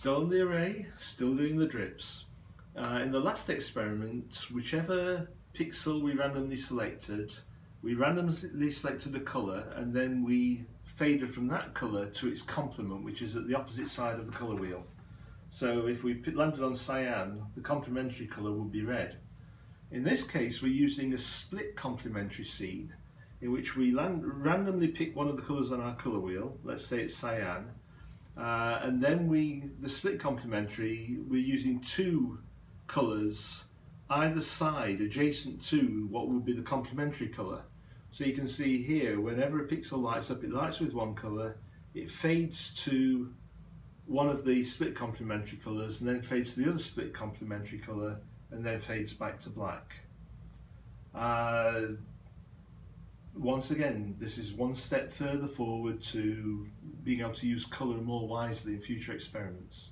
Still on the array, still doing the drips. Uh, in the last experiment, whichever pixel we randomly selected, we randomly selected a colour and then we faded from that colour to its complement, which is at the opposite side of the colour wheel. So if we landed on cyan, the complementary colour would be red. In this case, we're using a split complementary seed in which we randomly pick one of the colours on our colour wheel, let's say it's cyan, uh, and then we, the split complementary, we're using two colours either side adjacent to what would be the complementary colour. So you can see here, whenever a pixel lights up, it lights with one colour, it fades to one of the split complementary colours, and then fades to the other split complementary colour, and then fades back to black. Uh, once again, this is one step further forward to being able to use colour more wisely in future experiments.